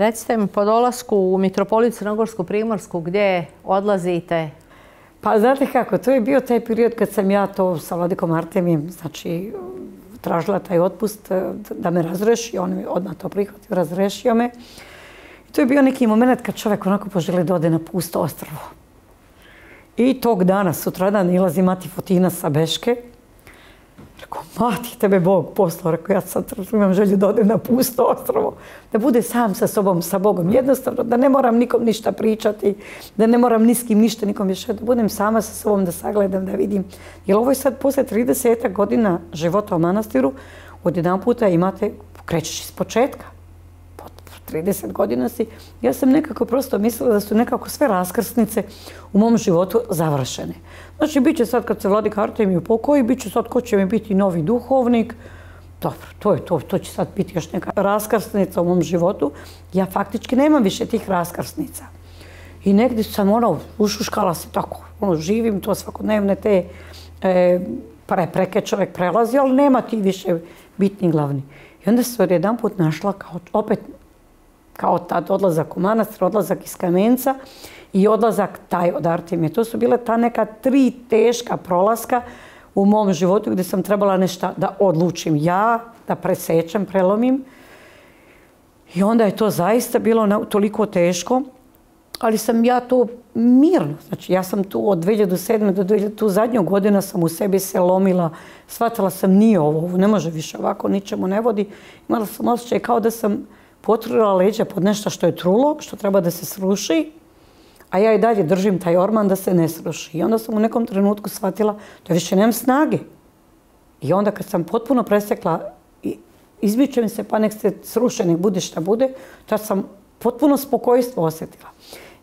Recite mi po dolasku u Mitropoliju Crnogorsku Primorsku gdje odlazite? Pa znate kako, to je bio taj period kad sam ja to sa Vladikom Artemijem, znači tražila taj otpust eh, da me razreši, on mi odmah to prihvatio, razrešio me. I to je bio neki moment kad čovjek onako poželi da ode na pusto ostrvo. I tog dana, sutradan, ilazi mati Fotina sa Beške, Rekao, mati, tebe Bog poslao. Rekao, ja sad imam želju da odem na pusto ostrovo. Da bude sam sa sobom, sa Bogom. Jednostavno, da ne moram nikom ništa pričati, da ne moram niskim ništa nikom više. Da budem sama sa sobom, da sagledam, da vidim. Jer ovo je sad posle 30 godina života u manastiru, od jedan puta imate, krećeš iz početka. 30 godina si, ja sam nekako prosto mislila da su nekako sve raskrsnice u mom životu završene. Znači, bit će sad kad se vladi Artemij mi u pokoji, bit će sad ko će mi biti novi duhovnik. Dobro, to je to, to će sad biti još neka raskrsnica u mom životu. Ja faktički nemam više tih raskrsnica. I negdje sam ono, ušuškala se tako, ono, živim to svakodnevne te e, prepreke čovjek prelazi, ali nema ti više bitni glavni. I onda se od jedan put našla kao opet kao tad odlazak u manastir, odlazak iz Kamenca i odlazak taj od Artemije. To su bile ta neka tri teška prolaska u mom životu gdje sam trebala nešto da odlučim ja, da presečem, prelomim. I onda je to zaista bilo toliko teško, ali sam ja to mirno. Znači, ja sam tu od 2007. do 2000, tu zadnju godinu sam u sebi se lomila, shvatila sam nije ovo, ovo ne može više ovako, ničemu ne vodi. Imala sam osjećaj kao da sam potrula leđa pod nešto što je trulo, što treba da se sruši, a ja i dalje držim taj orman da se ne sruši. I onda sam u nekom trenutku shvatila da više nemam snage. I onda kad sam potpuno presekla, izmičem se pa nek se sruše, nek bude šta bude, tad sam potpuno spokojstvo osjetila.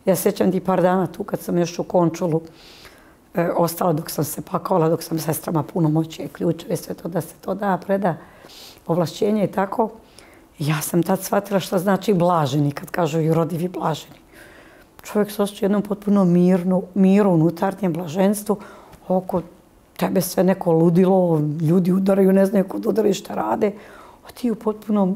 Ja sećam ti par dana tu kad sam još u končulu e, ostala dok sam se pakovala, dok sam sestrama puno moći ključeve, sve to da se to da, preda, ovlašćenje i tako. Ja sam tad shvatila šta znači blaženi, kad kažu i rodivi blaženi. Čovjek se osjeća jednom potpuno mirno, miru, unutarnjem blaženstvu, oko tebe sve neko ludilo, ljudi udaraju, ne znaju kod udaraju šta rade, a ti u potpuno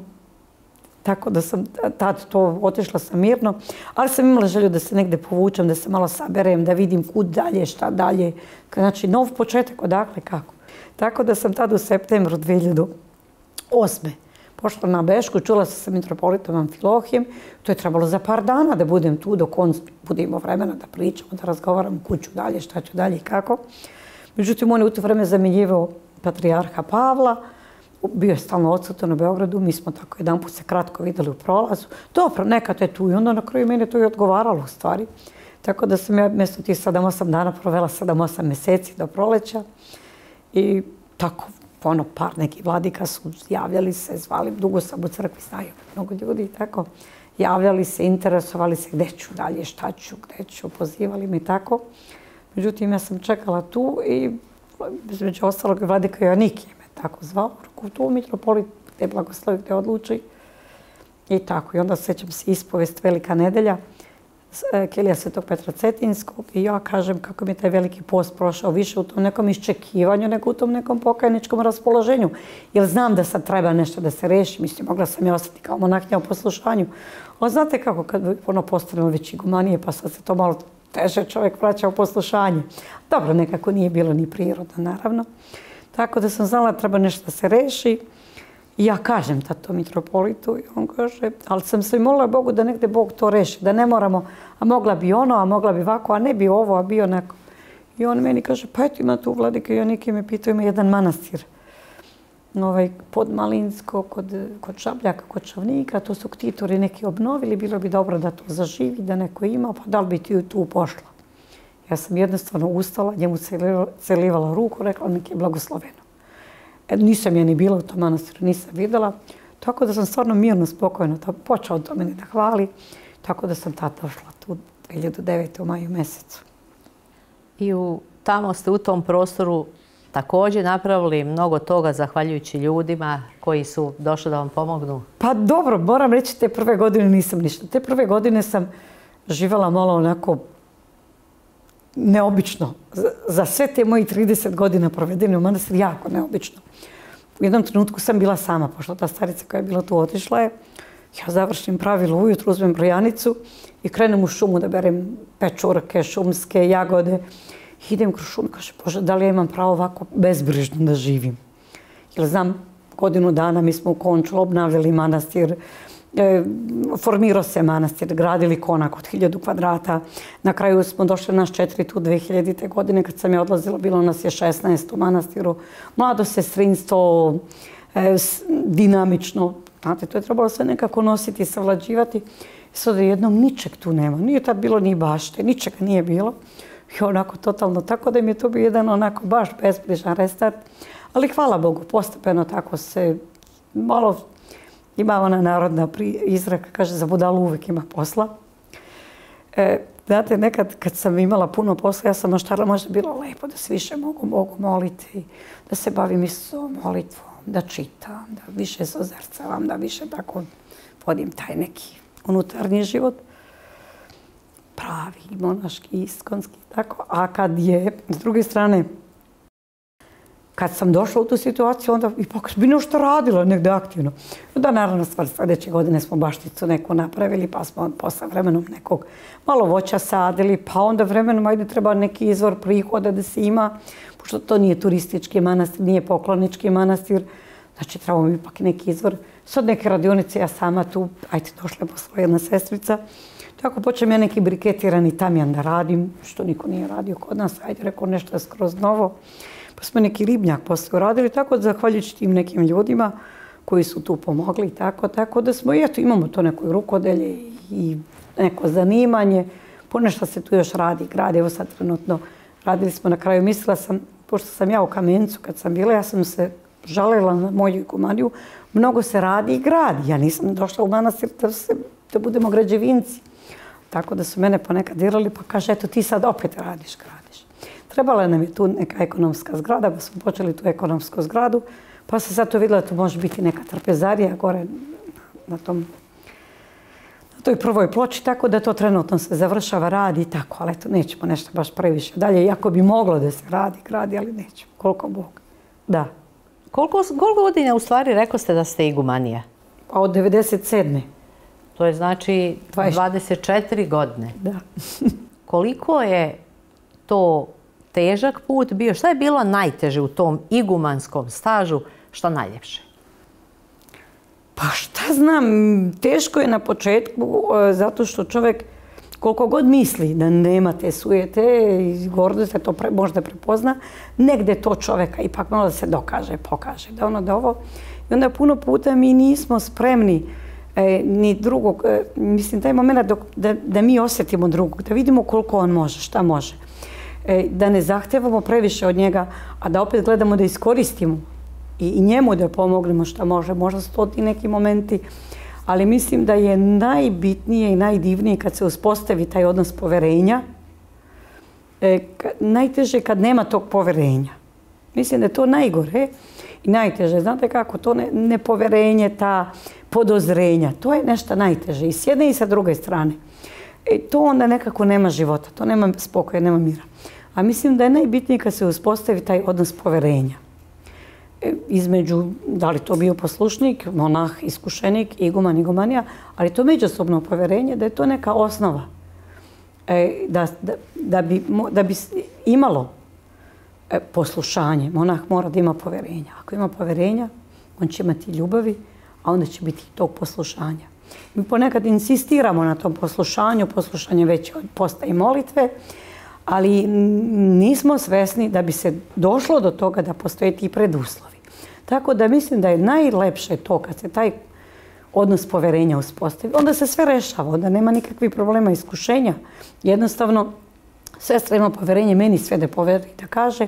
tako da sam tad to otišla sam mirno, ali sam imala želju da se negde povučem, da se malo saberem, da vidim kud dalje, šta dalje. Znači, nov početak, odakle, kako. Tako da sam tad u septembru 2008 pošla na Bešku, čula se sa mitropolitom Amfilohijem. To je trebalo za par dana da budem tu dok on bude imao vremena da pričamo, da razgovaram kuću dalje, šta ću dalje i kako. Međutim, on je u to vreme zamenjivao patrijarha Pavla, bio je stalno odsutan u Beogradu, mi smo tako jedan put se kratko videli u prolazu. Dobro, nekad je tu i onda na kraju mene to je odgovaralo u stvari. Tako da sam ja mjesto tih 7-8 dana provela 7-8 meseci do proleća i tako Pa ono, par neki vladika su javljali se, zvali, dugo sam u crkvi, znaju mnogo ljudi i tako, javljali se, interesovali se gde ću dalje, šta ću, gde ću, pozivali i tako. Međutim, ja sam čekala tu i među ostalog vladika Joanniki me tako zvao, ruku tu mitropolit, gde blagoslovi, gde odluči. I tako, i onda sećam se ispovest Velika nedelja, E, Kelija Svetog Petra Cetinskog i ja kažem kako mi taj veliki post prošao više u tom nekom iščekivanju nego u tom nekom pokajničkom raspoloženju. Jer znam da sad treba nešto da se reši. Mislim, mogla sam je ostati kao monahnja u poslušanju. O, znate kako kad ono postavimo već igumanije pa sad se to malo teže čovjek vraća u poslušanje. Dobro, nekako nije bilo ni prirodno, naravno. Tako da sam znala da treba nešto da se reši. I ja kažem tato mitropolitu i on kaže, ali sam se molila Bogu da negde Bog to reši, da ne moramo, a mogla bi ono, a mogla bi ovako, a ne bi ovo, a bio onako. I on meni kaže, pa eto ima tu vladike i onike me pitaju, ima jedan manastir ovaj, pod Malinsko, kod, kod Šabljaka, kod Čavnika, to su ktitori neki obnovili, bilo bi dobro da to zaživi, da neko ima, pa da li bi ti tu pošla? Ja sam jednostavno ustala, njemu celivala ruku, rekla, mi je blagosloveno. E, nisam je ni bila u tom manastiru, nisam videla. Tako da sam stvarno mirno, spokojno to počeo to meni da hvali. Tako da sam tata ošla tu 2009. u maju mjesecu. I u, tamo ste u tom prostoru također napravili mnogo toga zahvaljujući ljudima koji su došli da vam pomognu? Pa dobro, moram reći, te prve godine nisam ništa. Te prve godine sam živala malo onako neobično. Za sve te moji 30 godina provedene u manastiru, jako neobično. U jednom trenutku sam bila sama, pošto ta starica koja je bila tu otišla je. Ja završim pravilo ujutru, uzmem brojanicu i krenem u šumu da berem pečurke, šumske, jagode. Idem kroz šumu i kaže, Bože, da li ja imam pravo ovako bezbrižno da živim? Jer znam, godinu dana mi smo u Konču obnavljali manastir, e, formirao se manastir, gradili konak od hiljadu kvadrata. Na kraju smo došli naš četiri tu 2000. godine kad sam je odlazila, bilo nas je 16 u manastiru. Mlado sestrinstvo, e, dinamično, znate, to je trebalo sve nekako nositi, savlađivati. Sad sad jednom ničeg tu nema. Nije tad bilo ni bašte, ničega nije bilo. I onako totalno, tako da mi je to bio jedan onako baš bezbrižan restart. Ali hvala Bogu, postepeno tako se malo ima ona narodna izraka, kaže za budalu uvijek ima posla. E, znate, nekad kad sam imala puno posla, ja sam maštala, možda bilo lepo da se više mogu Bogu moliti, da se bavim Isusom molitvom, da čitam, da više se ozrcavam, da više tako vodim taj neki unutarnji život. Pravi, monaški, iskonski, tako. A kad je, s druge strane, kad sam došla u tu situaciju, onda ipak bi nešto radila negde aktivno. Da, naravno, stvar, sljedeće godine smo bašticu neku napravili, pa smo posle vremenom nekog malo voća sadili, pa onda vremenom, ajde, treba neki izvor prihoda da se ima, pošto to nije turistički manastir, nije poklonički manastir, znači trebamo ipak neki izvor. Sad neke radionice, ja sama tu, ajde, došla je posla jedna sestrica, tako počnem ja neki briketirani tamjan da radim, što niko nije radio kod nas, ajde, rekao nešto je skroz novo. Pa smo neki ribnjak posle uradili, tako da zahvaljujući tim nekim ljudima koji su tu pomogli, tako, tako da smo, eto, imamo to neko rukodelje i neko zanimanje. Ponešta se tu još radi, gradi, evo sad trenutno radili smo na kraju. Mislila sam, pošto sam ja u Kamencu kad sam bila, ja sam se žalila na moju kumaniju, mnogo se radi i gradi. Ja nisam došla u manastir da, se, da budemo građevinci. Tako da su mene ponekad dirali, pa kaže, eto ti sad opet radiš grad. Trebala nam je tu neka ekonomska zgrada, pa smo počeli tu ekonomsku zgradu, pa se zato vidjela da to može biti neka trpezarija gore na tom na toj prvoj ploči, tako da to trenutno se završava, radi i tako, ali eto, nećemo nešto baš previše dalje, iako bi moglo da se radi, gradi, ali nećemo, koliko Bog. Da. Koliko, koliko godina u stvari rekao ste da ste igumanija? Pa od 97. To je znači 24 godine. Da. koliko je to težak put bio? Šta je bilo najteže u tom igumanskom stažu? Šta najljepše? Pa šta znam, teško je na početku, e, zato što čovjek koliko god misli da nema te sujete i gordo se to pre, možda prepozna, negde to čovjeka ipak malo da se dokaže, pokaže, da ono da ovo. I onda puno puta mi nismo spremni e, ni drugog, e, mislim, taj moment da, da, da mi osjetimo drugog, da vidimo koliko on može, šta može. E, da ne zahtevamo previše od njega, a da opet gledamo da iskoristimo i njemu da pomognemo što može. Možda su to ti neki momenti, ali mislim da je najbitnije i najdivnije kad se uspostavi taj odnos poverenja. E, najteže kad nema tog poverenja. Mislim da je to najgore i najteže. Znate kako, to ne, nepoverenje, ta podozrenja, to je nešto najteže. I s jedne i sa druge strane. E, to onda nekako nema života, to nema spokoja, nema mira. A mislim da je najbitnije kad se uspostavi taj odnos poverenja. E, između, da li to bio poslušnik, monah, iskušenik, iguman, igumanija, ali to međusobno poverenje, da je to neka osnova. E, da, da, da, bi, da bi imalo e, poslušanje, monah mora da ima poverenja. Ako ima poverenja, on će imati ljubavi, a onda će biti tog poslušanja. Mi ponekad insistiramo na tom poslušanju, poslušanje već od molitve, ali nismo svesni da bi se došlo do toga da postoje ti preduslovi. Tako da mislim da je najlepše to kad se taj odnos poverenja uspostavi. Onda se sve rešava, onda nema nikakvih problema iskušenja. Jednostavno, sestra ima poverenje, meni sve da poveri, da kaže.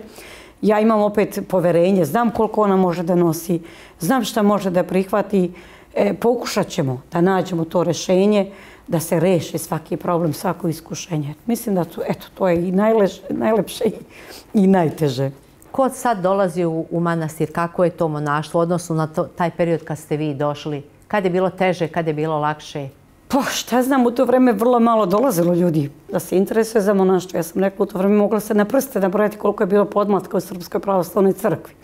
Ja imam opet poverenje, znam koliko ona može da nosi, znam šta može da prihvati. E, pokušat ćemo da nađemo to rešenje da se reši svaki problem, svako iskušenje. Mislim da to, eto, to je i najlež, najlepše i, najteže. Ko sad dolazi u, u manastir, kako je to monaštvo, odnosno na to, taj period kad ste vi došli? Kad je bilo teže, kad je bilo lakše? Pa šta znam, u to vreme vrlo malo dolazilo ljudi da se interesuje za monaštvo. Ja sam rekla, u to vreme mogla se na prste nabrojati koliko je bilo podmatka u Srpskoj pravoslavnoj crkvi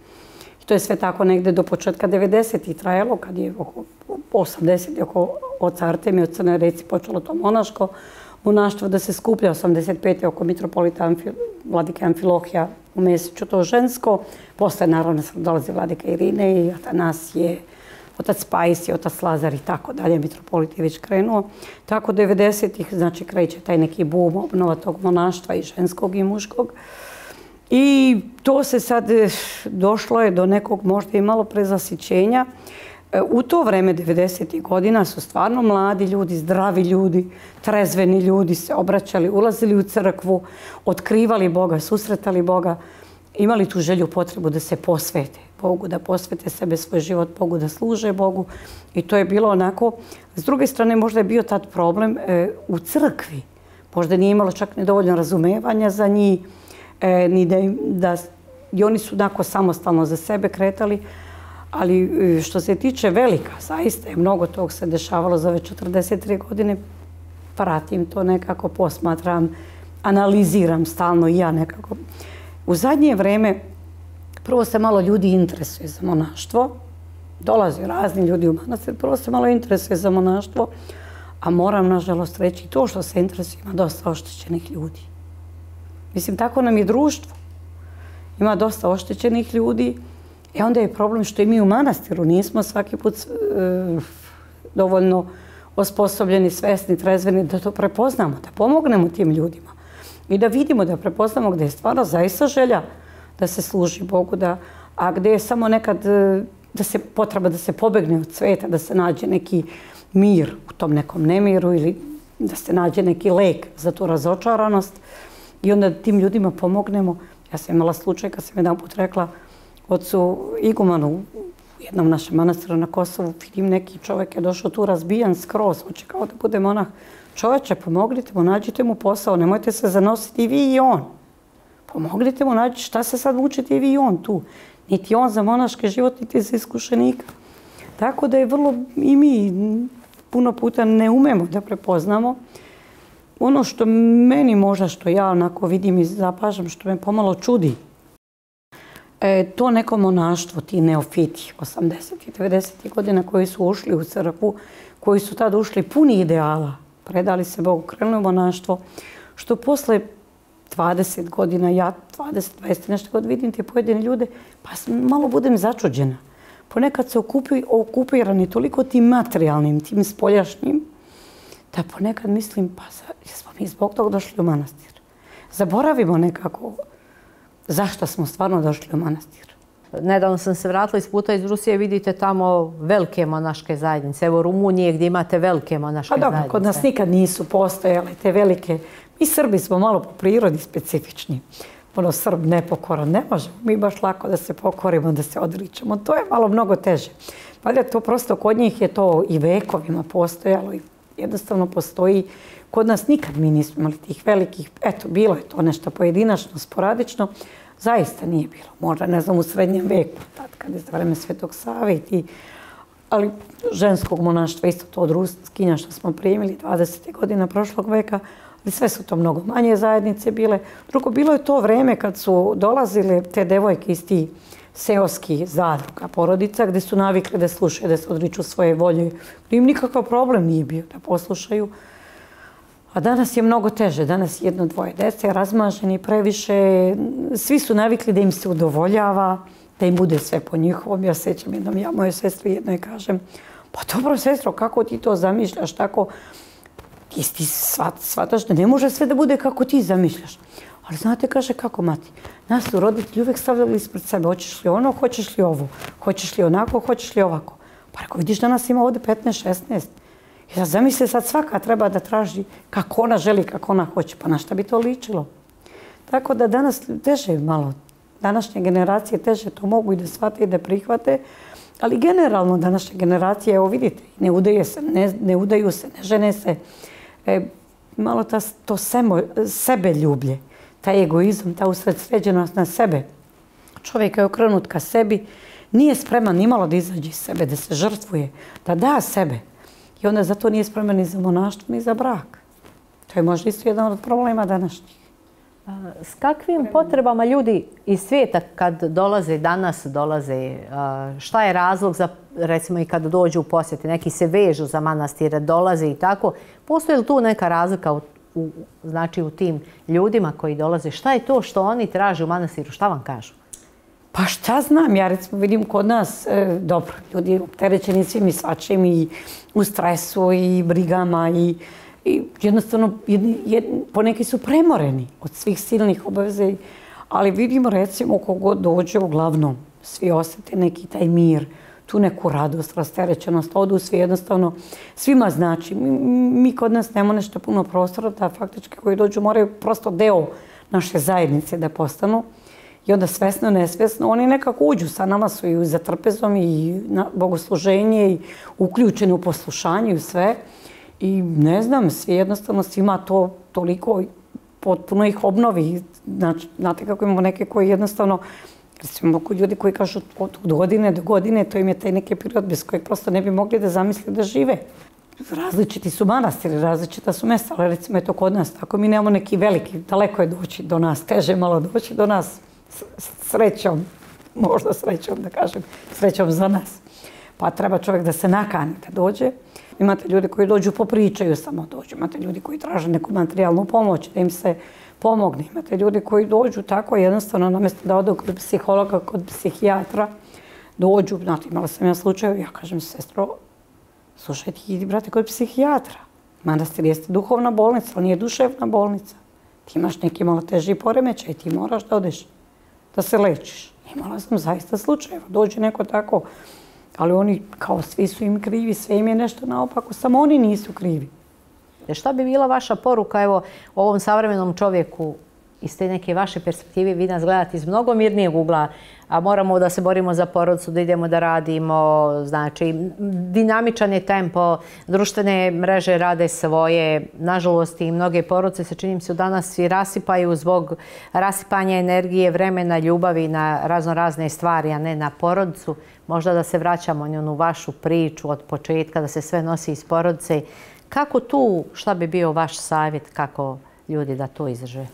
to je sve tako negde do početka 90. i trajalo, kad je oko 80. oko oca Artemija od Crne reci počelo to monaško monaštvo da se skuplja 85. oko mitropolita Amfil, vladike Amfilohija u mjesecu to žensko. Posle naravno dolazi vladika Irine i Atanasije, otac Pajs i otac Lazar i tako dalje. Mitropolit je već krenuo. Tako 90-ih znači kreće taj neki bum obnova tog monaštva i ženskog i muškog. I to se sad eh, došlo je do nekog možda i malo prezasićenja. Eh, u to vreme, 90. godina, su stvarno mladi ljudi, zdravi ljudi, trezveni ljudi se obraćali, ulazili u crkvu, otkrivali Boga, susretali Boga, imali tu želju potrebu da se posvete Bogu, da posvete sebe, svoj život Bogu, da služe Bogu. I to je bilo onako, s druge strane možda je bio tad problem e, u crkvi. Možda nije imalo čak nedovoljno razumevanja za njih, e, ni da, da i oni su onako samostalno za sebe kretali. Ali e, što se tiče velika, zaista je mnogo tog se dešavalo za već 43 godine. Pratim to nekako, posmatram, analiziram stalno i ja nekako. U zadnje vreme prvo se malo ljudi interesuje za monaštvo. Dolaze razni ljudi u manastir, prvo se malo interesuje za monaštvo. A moram, nažalost, reći to što se interesuje ima dosta oštećenih ljudi. Mislim, tako nam je društvo. Ima dosta oštećenih ljudi. E onda je problem što i mi u manastiru nismo svaki put e, dovoljno osposobljeni, svesni, trezveni da to prepoznamo, da pomognemo tim ljudima i da vidimo, da prepoznamo gde je stvarno zaista želja da se služi Bogu, da, a gde je samo nekad e, da se potreba da se pobegne od sveta, da se nađe neki mir u tom nekom nemiru ili da se nađe neki lek za tu razočaranost i onda tim ljudima pomognemo. Ja sam imala slučaj kad sam jedan put rekla ocu Igumanu u jednom našem manastiru na Kosovu, vidim neki čovjek je došao tu razbijan skroz, hoće kao da bude monah. Čovječe, pomognite mu, nađite mu posao, nemojte se zanositi i vi i on. Pomognite mu, nađite šta se sad učite i vi i on tu. Niti on za monaške život, niti za iskušenika. Tako da je vrlo i mi puno puta ne umemo da prepoznamo. Ono što meni možda što ja onako vidim i zapažam, što me pomalo čudi, E, to neko monaštvo, ti neofiti, 80. i 90. godina koji su ušli u crkvu, koji su tada ušli puni ideala, predali se Bogu, krenuli u monaštvo, što posle 20 godina, ja 20, 20 nešto god vidim te pojedine ljude, pa malo budem začuđena. Ponekad se okupi, okupirani toliko tim materijalnim, tim spoljašnjim, da ponekad mislim, pa smo mi zbog toga došli u manastir. Zaboravimo nekako zašto smo stvarno došli u manastir. Nedavno sam se vratila iz puta iz Rusije, vidite tamo velike monaške zajednice. Evo Rumunije gdje imate velike monaške pa, zajednice. Kod nas nikad nisu postojale te velike. Mi Srbi smo malo po prirodi specifični. Ono, Srb nepokoran, ne možemo mi baš lako da se pokorimo, da se odričemo. To je malo mnogo teže. Pa da to prosto kod njih je to i vekovima postojalo i jednostavno postoji. Kod nas nikad mi nismo imali tih velikih, eto, bilo je to nešto pojedinačno, sporadično, zaista nije bilo. Možda, ne znam, u srednjem veku, tad kad je za vreme Svetog Save i ti, ali ženskog monaštva, isto to od Ruskinja što smo primili 20. godina prošlog veka, ali sve su to mnogo manje zajednice bile. Drugo, bilo je to vreme kad su dolazile te devojke iz ti seoski zadruga, porodica, gde su navikli da slušaju, da se odriču svoje volje. Im nikakav problem nije bio da poslušaju. A danas je mnogo teže. Danas jedno, dvoje dece, razmaženi previše. Svi su navikli da im se udovoljava, da im bude sve po njihovom. Ja sećam jednom, ja moje sestri jednoj kažem, pa dobro, sestro, kako ti to zamišljaš tako? Ti, ti shvataš da ne može sve da bude kako ti zamišljaš. Ali znate, kaže, kako mati? Nas su roditelji uvek stavljali ispred sebe. Hoćeš li ono, hoćeš li ovo? Hoćeš li onako, hoćeš li ovako? Pa ako vidiš da nas ima ovde 15-16, I da zamisli sad svaka treba da traži kako ona želi, kako ona hoće. Pa na šta bi to ličilo? Tako da danas teže malo. Današnje generacije teže to mogu i da shvate i da prihvate. Ali generalno današnje generacije, evo vidite, ne udaje se, ne, ne udaju se, ne žene se. E, malo ta, to semo, sebe ljublje, taj egoizam, ta usredsređenost na sebe. Čovjek je okrenut ka sebi, nije spreman nimalo da izađe iz sebe, da se žrtvuje, da da sebe. I onda zato nije spreman ni za monaštvo, ni za brak. To je možda isto jedan od problema današnjih. S kakvim potrebama ljudi iz svijeta kad dolaze danas, dolaze, šta je razlog za, recimo i kad dođu u posjeti, neki se vežu za manastire, dolaze i tako, postoji li tu neka razlika u, u, znači u tim ljudima koji dolaze? Šta je to što oni traže u manastiru? Šta vam kažu? Pa šta znam, ja recimo vidim kod nas, e, dobro, ljudi opterećeni svim i svačim i u stresu i brigama i, i jednostavno jedni, jedni, poneki su premoreni od svih silnih obaveza, ali vidimo recimo kogod dođe uglavnom, svi osete neki taj mir, tu neku radost, rasterećenost, odu svi jednostavno, svima znači, mi, mi kod nas nema nešto puno prostora, da faktički koji dođu moraju prosto deo naše zajednice da postanu. I onda svesno, nesvesno, oni nekako uđu sa nama su i za trpezom i na bogosluženje i uključeni u poslušanje i sve. I ne znam, svi jednostavno svima to toliko potpuno ih obnovi. Znači, znate kako imamo neke koji jednostavno, recimo ljudi koji kažu od godine do godine, to im je taj neki period bez kojeg prosto ne bi mogli da zamisli da žive. Različiti su manastiri, različita su mesta, ali recimo je to kod nas. Tako mi nemamo neki veliki, daleko je doći do nas, teže malo doći do nas srećom, možda srećom da kažem, srećom za nas. Pa treba čovjek da se nakani da dođe. Imate ljudi koji dođu popričaju samo dođu. Imate ljudi koji traže neku materijalnu pomoć da im se pomogne. Imate ljudi koji dođu tako jednostavno namjesto da odu kod psihologa, kod psihijatra. Dođu, znate, imala sam ja slučaj, ja kažem, sestro, slušaj ti idi, brate, kod psihijatra. Manastir jeste duhovna bolnica, ali nije duševna bolnica. Ti imaš neki malo teži poremećaj, ti moraš da odeš da se lečiš. Imala sam zaista slučajeva. Dođe neko tako, ali oni kao svi su im krivi, sve im je nešto naopako, samo oni nisu krivi. E, šta bi bila vaša poruka evo, ovom savremenom čovjeku iz te neke vaše perspektive vi nas gledate iz mnogo mirnijeg ugla, a moramo da se borimo za porodcu, da idemo da radimo, znači dinamičan je tempo, društvene mreže rade svoje, nažalost i mnoge porodce se činim se danas i rasipaju zbog rasipanja energije, vremena, ljubavi na razno razne stvari, a ne na porodcu. Možda da se vraćamo na onu vašu priču od početka, da se sve nosi iz porodce. Kako tu, šta bi bio vaš savjet, kako ljudi da to izdrže?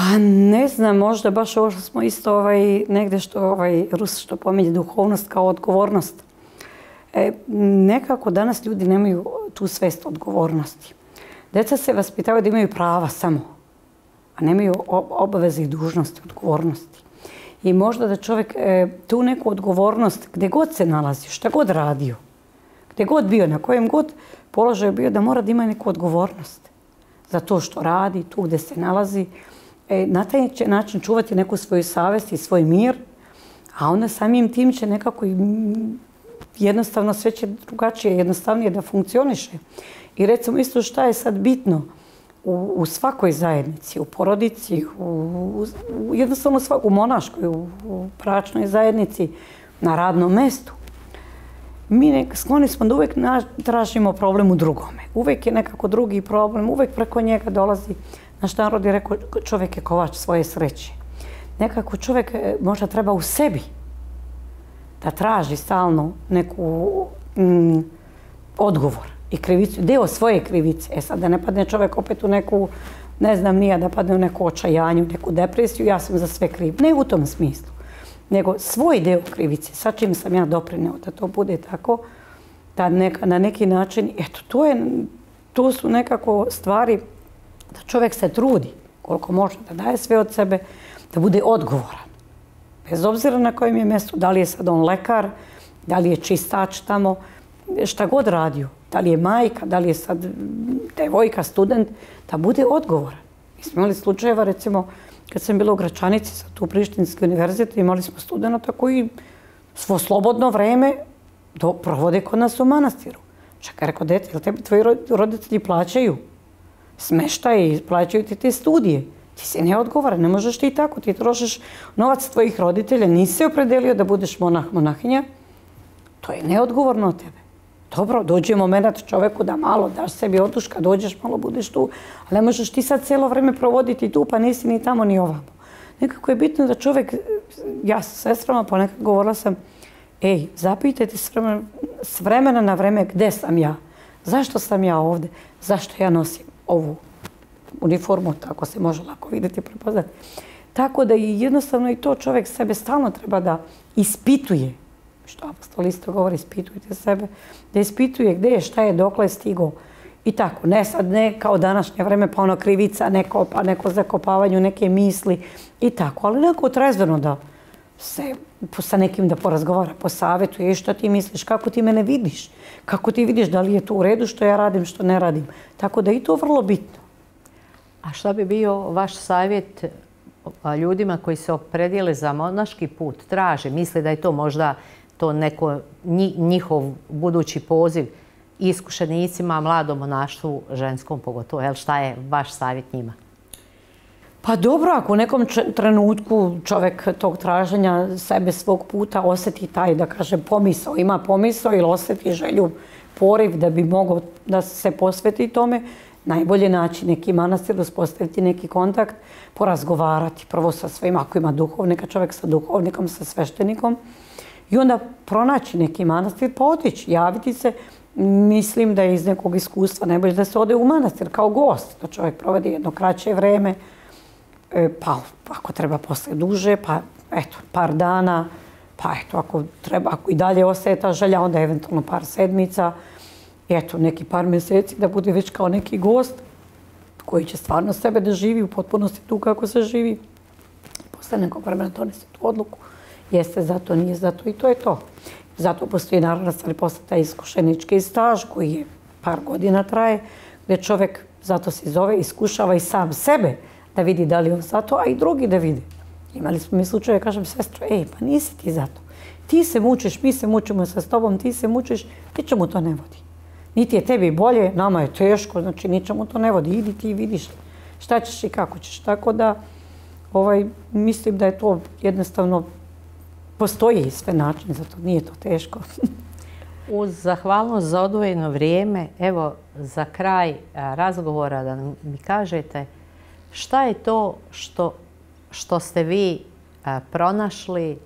Pa ne znam, možda baš ovo što smo isto ovaj, negde što ovaj, Rus što pominje duhovnost kao odgovornost. E, nekako danas ljudi nemaju tu svest odgovornosti. Deca se vaspitavaju da imaju prava samo, a nemaju obaveze i dužnosti, odgovornosti. I možda da čovjek e, tu neku odgovornost, gdje god se nalazi, šta god radio, gdje god bio, na kojem god položaju bio, da mora da ima neku odgovornost za to što radi, tu gdje se nalazi, e, na taj će način čuvati neku svoju savest i svoj mir, a onda samim tim će nekako i jednostavno sve će drugačije, jednostavnije da funkcioniše. I recimo isto šta je sad bitno u, u svakoj zajednici, u porodici, u, u, u jednostavno svak, u monaškoj, u, u pračnoj zajednici, na radnom mestu. Mi nek, skloni smo da uvek na, tražimo problem u drugome. Uvek je nekako drugi problem, uvek preko njega dolazi Naš narod je rekao, čovjek je kovač svoje sreće. Nekako čovjek e, možda treba u sebi da traži stalno neku mm, odgovor i krivicu, deo svoje krivice. E sad, da ne padne čovjek opet u neku, ne znam, nije da padne u neku očajanju, neku depresiju, ja sam za sve kriv. Ne u tom smislu, nego svoj deo krivice, sa čim sam ja doprineo da to bude tako, da neka, na neki način, eto, to, je, to su nekako stvari da čovjek se trudi koliko može da daje sve od sebe, da bude odgovoran. Bez obzira na kojem je mjestu, da li je sad on lekar, da li je čistač tamo, šta god radio, da li je majka, da li je sad devojka, student, da bude odgovoran. Mi smo imali slučajeva, recimo, kad sam bila u Gračanici, sa tu Prištinski univerzitet, imali smo studenta koji svo slobodno vreme do, provode kod nas u manastiru. Čekaj, rekao, dete, ili tebi tvoji roditelji plaćaju? Smeštaj i plaćaju ti te studije. Ti si neodgovara, ne možeš ti tako. Ti trošiš novac tvojih roditelja, nisi se opredelio da budeš monah, monahinja. To je neodgovorno od tebe. Dobro, dođe moment čoveku da malo daš sebi oduška, dođeš, malo budeš tu, ali ne možeš ti sad cijelo vreme provoditi tu, pa nisi ni tamo ni ovamo. Nekako je bitno da čovek, ja sa sestrama ponekad govorila sam, ej, zapitajte s vremena na vreme gde sam ja, zašto sam ja ovde, zašto ja nosim ovu uniformu, tako se može lako vidjeti i prepoznati. Tako da i jednostavno i to čovjek sebe stalno treba da ispituje. Što apostol isto govori, ispitujte sebe. Da ispituje gdje je, šta je, dokle je stigo. I tako, ne sad, ne kao današnje vreme, pa ono krivica, neko, pa neko zakopavanju, neke misli i tako. Ali neko trezveno da se sa nekim da porazgovara, posavjetuje e, što ti misliš, kako ti mene vidiš, kako ti vidiš da li je to u redu što ja radim, što ne radim. Tako da i to vrlo bitno. A šta bi bio vaš savjet ljudima koji se opredijele za monaški put, traže, misle da je to možda to neko njihov budući poziv iskušenicima, mladom monaštvu, ženskom pogotovo. Jel šta je vaš savjet njima? Pa dobro, ako u nekom trenutku čovjek tog traženja sebe svog puta osjeti taj, da kaže, pomisao, ima pomisao ili osjeti želju, poriv da bi mogao da se posveti tome, najbolje naći neki manastir, uspostaviti neki kontakt, porazgovarati prvo sa svim, ako ima duhovnika, čovjek sa duhovnikom, sa sveštenikom, i onda pronaći neki manastir, pa otići, javiti se. Mislim da je iz nekog iskustva najbolje da se ode u manastir kao gost, da čovjek provede jedno kraće vreme, E, pa ako treba posle duže, pa eto, par dana, pa eto, ako treba, ako i dalje ostaje ta želja, onda eventualno par sedmica, eto, neki par mjeseci da bude već kao neki gost koji će stvarno sebe da živi u potpunosti tu kako se živi. Posle nekog vremena donese tu odluku. Jeste zato, nije zato i to je to. Zato postoji naravno stvari posle taj iskušenički staž koji je par godina traje, gdje čovjek zato se zove, iskušava i sam sebe, da vidi da li on za to, a i drugi da vidi. Imali smo mi slučaje, kažem sestro, ej, pa nisi ti za to. Ti se mučiš, mi se mučimo sa tobom, ti se mučiš, ničemu to ne vodi. Niti je tebi bolje, nama je teško, znači ničemu to ne vodi. Idi ti i vidiš šta ćeš i kako ćeš. Tako da, ovaj, mislim da je to jednostavno, postoji sve način za to, nije to teško. Uz zahvalnost za odvojeno vrijeme, evo, za kraj razgovora da mi kažete, Šta je to što, što ste vi a, pronašli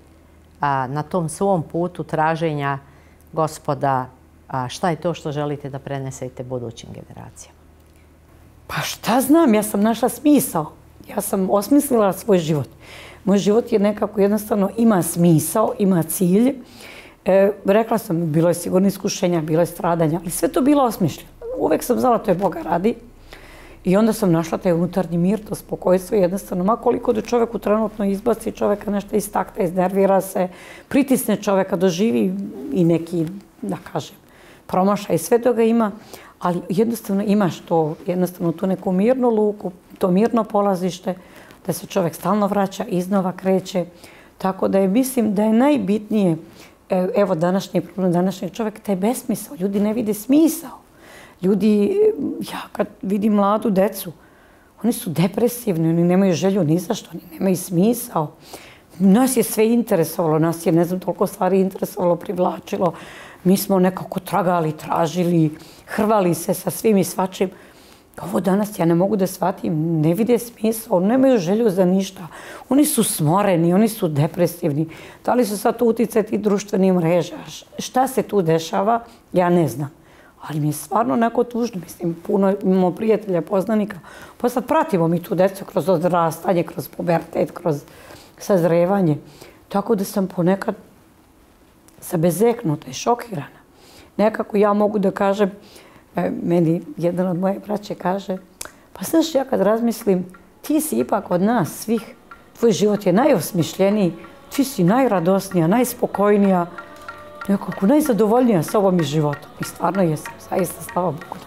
a, na tom svom putu traženja gospoda? A, šta je to što želite da prenesete budućim generacijama? Pa šta znam, ja sam našla smisao. Ja sam osmislila svoj život. Moj život je nekako jednostavno ima smisao, ima cilj. E, rekla sam, bilo je sigurno iskušenja, bilo je stradanja, ali sve to bilo osmišljeno. Uvek sam znala to je Boga radi. I onda sam našla taj unutarnji mir, to spokojstvo jednostavno. Ma koliko da čovjek u trenutno izbaci čoveka nešto iz takta, iznervira se, pritisne čovjeka, doživi i neki, da kažem, promaša i sve toga ima, ali jednostavno imaš to, jednostavno tu neku mirnu luku, to mirno polazište, da se čovjek stalno vraća, iznova kreće. Tako da je, mislim da je najbitnije, e, evo današnji problem današnjeg čovjeka, taj besmisao. Ljudi ne vide smisao ljudi, ja kad vidim mladu decu, oni su depresivni, oni nemaju želju ni za što, oni nemaju smisao. Nas je sve interesovalo, nas je, ne znam, toliko stvari interesovalo, privlačilo. Mi smo nekako tragali, tražili, hrvali se sa svim i svačim. Ovo danas ja ne mogu da shvatim, ne vide smisao, nemaju želju za ništa. Oni su smoreni, oni su depresivni. Da li su sad uticati društvenim mreža? Šta se tu dešava? Ja ne znam ali mi je stvarno neko tužno. Mislim, puno imamo prijatelja, poznanika. Pa sad pratimo mi tu decu kroz odrastanje, kroz pubertet, kroz sazrevanje. Tako da sam ponekad sabezeknuta i šokirana. Nekako ja mogu da kažem, e, meni jedan od moje braće kaže, pa znaš, ja kad razmislim, ti si ipak od nas svih, tvoj život je najosmišljeniji, ti si najradosnija, najspokojnija, nekako najzadovoljnija sa ovom i životom. I stvarno jesam, zaista slava Bogu.